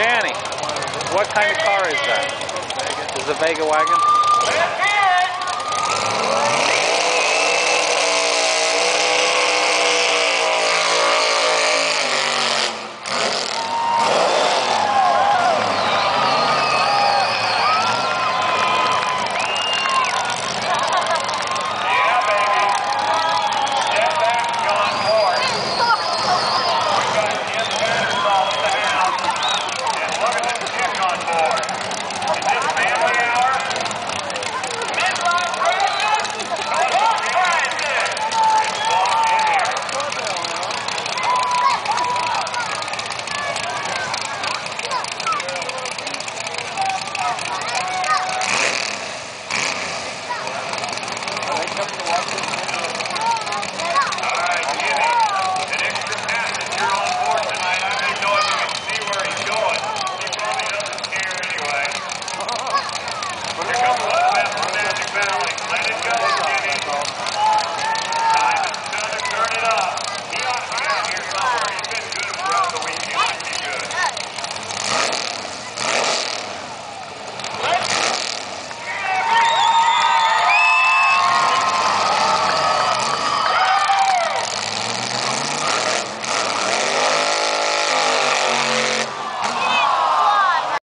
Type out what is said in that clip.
Danny, what kind of car is that? Is it a Vega wagon?